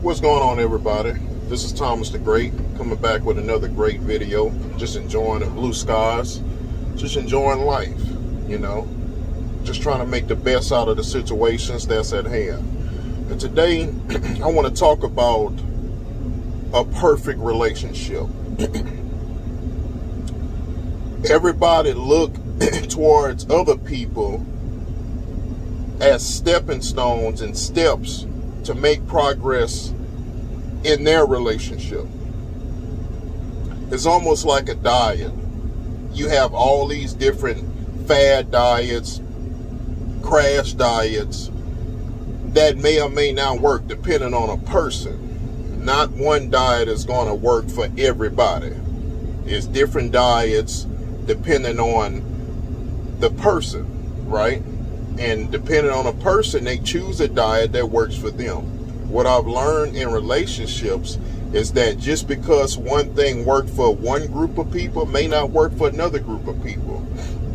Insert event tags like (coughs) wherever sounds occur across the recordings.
What's going on, everybody? This is Thomas the Great coming back with another great video. Just enjoying the blue skies, just enjoying life, you know, just trying to make the best out of the situations that's at hand. And today, (clears throat) I want to talk about a perfect relationship. (clears throat) Everybody look (clears throat) towards other people as stepping stones and steps to make progress in their relationship. It's almost like a diet. You have all these different fad diets, crash diets that may or may not work depending on a person. Not one diet is going to work for everybody. It's different diets depending on the person, right? And depending on a person, they choose a diet that works for them. What I've learned in relationships is that just because one thing worked for one group of people may not work for another group of people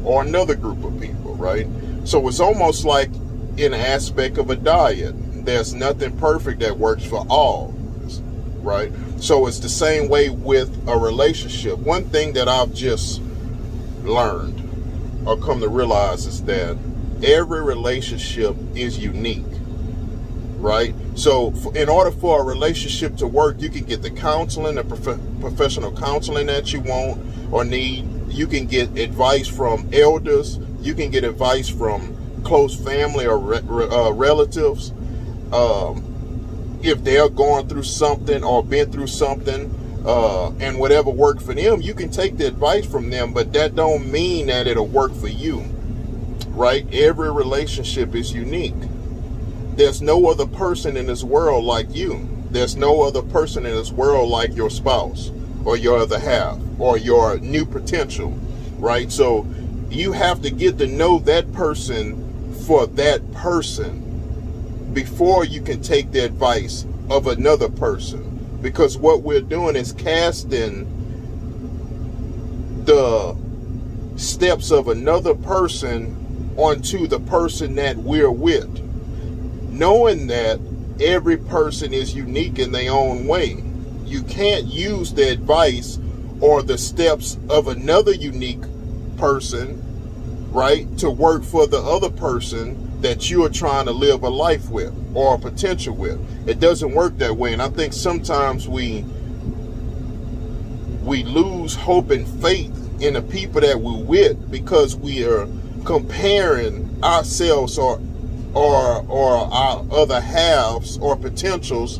or another group of people, right? So it's almost like in aspect of a diet. There's nothing perfect that works for all, right? So it's the same way with a relationship. One thing that I've just learned or come to realize is that every relationship is unique right? So in order for a relationship to work you can get the counseling the prof- professional counseling that you want or need. You can get advice from elders. You can get advice from close family or re- uh, relatives. Um, if they're going through something or been through something uh, and whatever worked for them you can take the advice from them but that don't mean that it'll work for you right? Every relationship is unique. There's no other person in this world like you. There's no other person in this world like your spouse or your other half or your new potential, right? So you have to get to know that person for that person before you can take the advice of another person. Because what we're doing is casting the steps of another person onto the person that we're with. Knowing that every person is unique in their own way. You can't use the advice or the steps of another unique person, right, to work for the other person that you are trying to live a life with or a potential with. It doesn't work that way. And I think sometimes we we lose hope and faith in the people that we're with because we are comparing ourselves or or or our other halves or potentials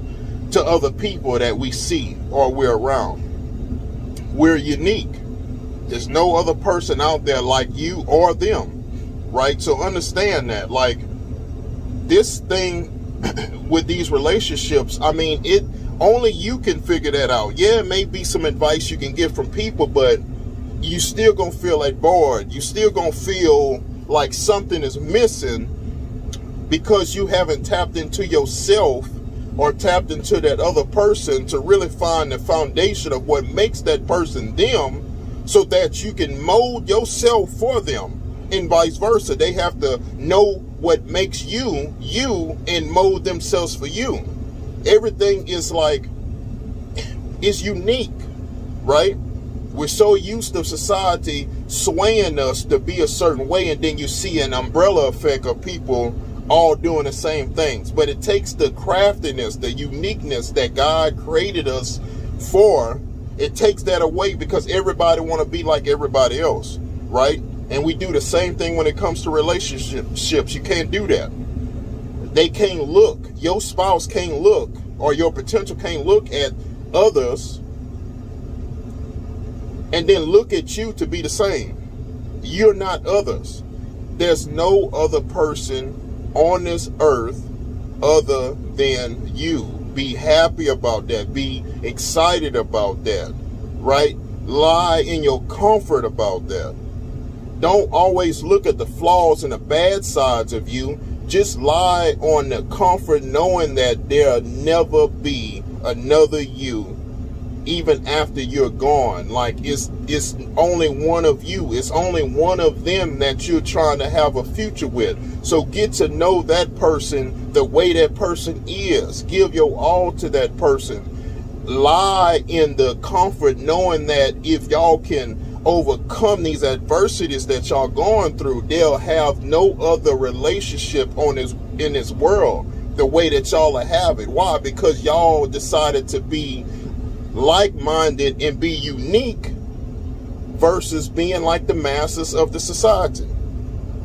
to other people that we see or we're around. We're unique. There's no other person out there like you or them. Right? So understand that. Like this thing (coughs) with these relationships, I mean, it only you can figure that out. Yeah, it may be some advice you can get from people, but you still gonna feel like bored. You still gonna feel like something is missing because you haven't tapped into yourself or tapped into that other person to really find the foundation of what makes that person them so that you can mold yourself for them and vice versa. They have to know what makes you you and mold themselves for you. Everything is like is unique, right? We're so used to society swaying us to be a certain way, and then you see an umbrella effect of people all doing the same things. But it takes the craftiness, the uniqueness that God created us for. It takes that away because everybody want to be like everybody else, right? And we do the same thing when it comes to relationships. You can't do that. They can't look. Your spouse can't look, or your potential can't look at others and then look at you to be the same. You're not others. There's no other person on this earth other than you. Be happy about that. Be excited about that. Right? Lie in your comfort about that. Don't always look at the flaws and the bad sides of you. Just lie on the comfort knowing that there'll never be another you even after you're gone. Like it's it's only one of you. It's only one of them that you're trying to have a future with. So get to know that person the way that person is. Give your all to that person. Lie in the comfort knowing that if y'all can overcome these adversities that y'all going through, they'll have no other relationship on this in this world the way that y'all have it. Why? Because y'all decided to be like-minded and be unique versus being like the masses of the society.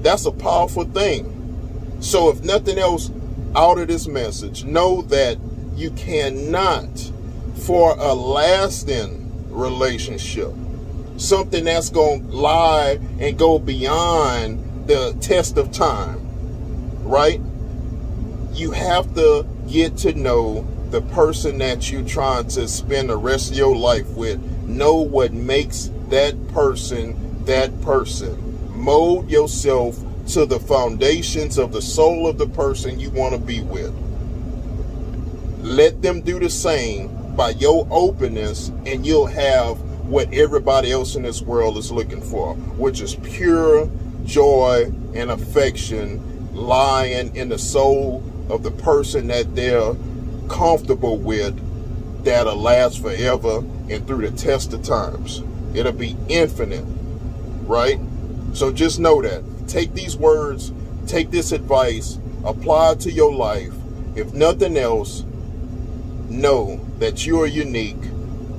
That's a powerful thing. So if nothing else out of this message, know that you cannot for a lasting relationship, something that's going to lie and go beyond the test of time, right? You have to get to know the person that you're trying to spend the rest of your life with. Know what makes that person that person. Mold yourself to the foundations of the soul of the person you want to be with. Let them do the same by your openness, and you'll have what everybody else in this world is looking for, which is pure joy and affection lying in the soul of the person that they're comfortable with that'll last forever and through the test of times. It'll be infinite, right? So just know that. Take these words, take this advice, apply it to your life. If nothing else, know that you are unique,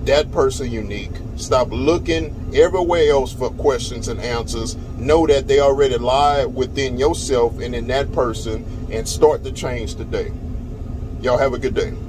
that person unique. Stop looking everywhere else for questions and answers. Know that they already lie within yourself and in that person and start the change today. Y'all have a good day.